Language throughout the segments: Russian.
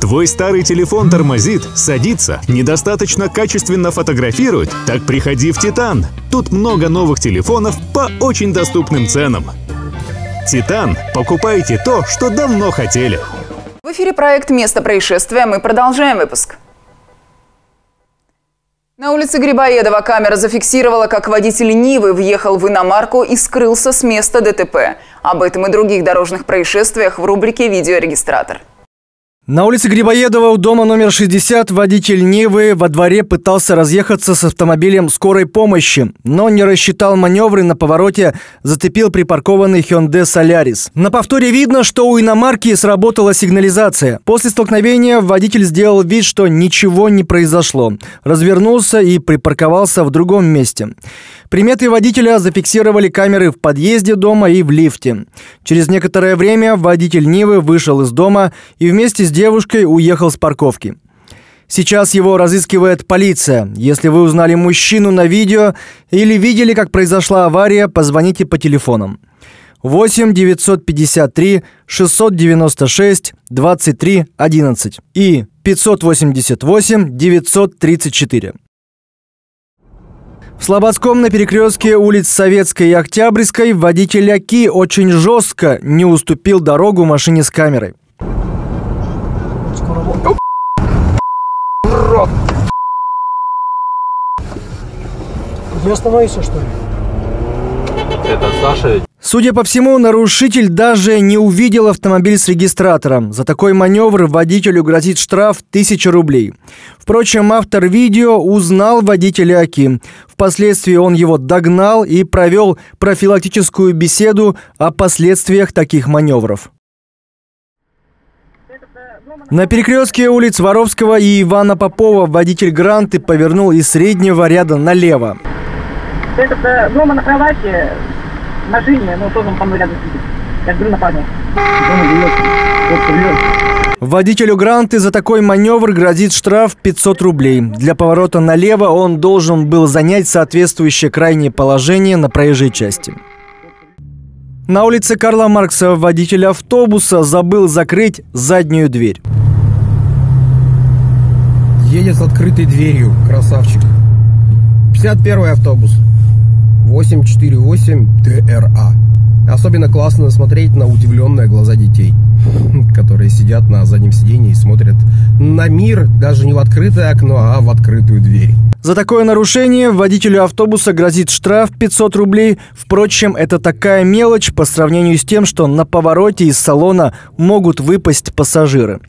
Твой старый телефон тормозит, садится, недостаточно качественно фотографирует? Так приходи в «Титан». Тут много новых телефонов по очень доступным ценам. «Титан». Покупайте то, что давно хотели. В эфире проект «Место происшествия». Мы продолжаем выпуск. На улице Грибоедова камера зафиксировала, как водитель Нивы въехал в иномарку и скрылся с места ДТП. Об этом и других дорожных происшествиях в рубрике «Видеорегистратор». На улице Грибоедова у дома номер 60 водитель Нивы во дворе пытался разъехаться с автомобилем скорой помощи, но не рассчитал маневры на повороте, зацепил припаркованный Hyundai Solaris. На повторе видно, что у иномарки сработала сигнализация. После столкновения водитель сделал вид, что ничего не произошло. Развернулся и припарковался в другом месте. Приметы водителя зафиксировали камеры в подъезде дома и в лифте. Через некоторое время водитель Нивы вышел из дома и вместе с девушкой уехал с парковки. Сейчас его разыскивает полиция. Если вы узнали мужчину на видео или видели, как произошла авария, позвоните по телефонам. 8 953 696 23 11 и 588 934. В Слободском на перекрестке улиц Советской и Октябрьской водитель Аки очень жестко не уступил дорогу машине с камерой. Не остановишься, что ли? Это Саша. Судя по всему, нарушитель даже не увидел автомобиль с регистратором. За такой маневр водителю грозит штраф 1000 рублей. Впрочем, автор видео узнал водителя Аки. Впоследствии он его догнал и провел профилактическую беседу о последствиях таких маневров. На перекрестке улиц Воровского и Ивана Попова водитель Гранты повернул из среднего ряда налево. Это дома на кровати, в машине, но тоже он со мной рядом сидит. Я жду на парня. Водителю Гранты за такой маневр грозит штраф 500 рублей. Для поворота налево он должен был занять соответствующее крайнее положение на проезжей части. На улице Карла Маркса водитель автобуса забыл закрыть заднюю дверь. Едет с открытой дверью, красавчик. 51 автобус. 848 ДРА. Особенно классно смотреть на удивленные глаза детей, которые сидят на заднем сиденье и смотрят на мир даже не в открытое окно, а в открытую дверь. За такое нарушение водителю автобуса грозит штраф 500 рублей. Впрочем, это такая мелочь по сравнению с тем, что на повороте из салона могут выпасть пассажиры.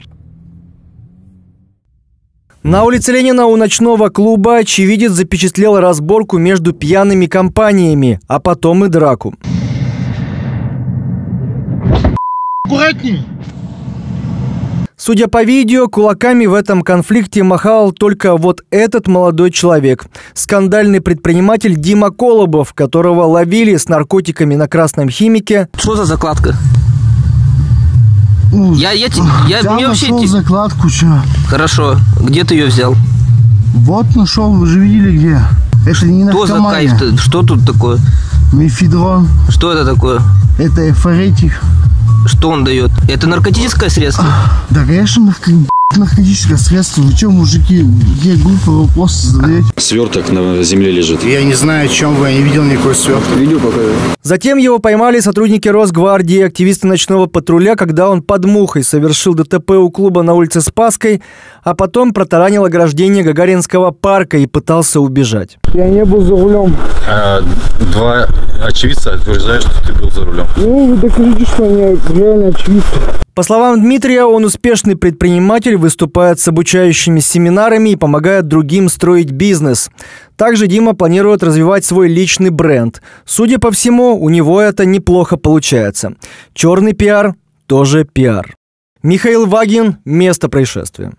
На улице Ленина у ночного клуба очевидец запечатлел разборку между пьяными компаниями, а потом и драку. Аккуратней! Судя по видео, кулаками в этом конфликте махал только вот этот молодой человек. Скандальный предприниматель Дима Колобов, которого ловили с наркотиками на красном химике. Что за закладка? Я, я, я, взял, мне вообще... закладку, что? Хорошо. Где ты ее взял? Вот нашел, вы же видели где. Это не Что за кайф? Что тут такое? Мефедрон, Что это такое? это эфоретик. Что он дает? Это наркотическое средство? Да, конечно, наркотическое средство. Вы что, мужики, где глупые вопросы задаете? Сверток на земле лежит. Я не знаю, о чем вы, я не видел никакой свертки. Видео покажу. Затем его поймали сотрудники Росгвардии, активисты ночного патруля, когда он под мухой совершил ДТП у клуба на улице Спасской, а потом протаранил ограждение Гагаринского парка и пытался убежать. Я не был за рулем. А, два очевидца утверждают, что ты был за рулем. Ну, вы докажите, что они реально очевидцы. По словам Дмитрия, он успешный предприниматель, выступает с обучающими семинарами и помогает другим строить бизнес. Также Дима планирует развивать свой личный бренд. Судя по всему, у него это неплохо получается. Черный пиар – тоже пиар. Михаил Вагин. Место происшествия.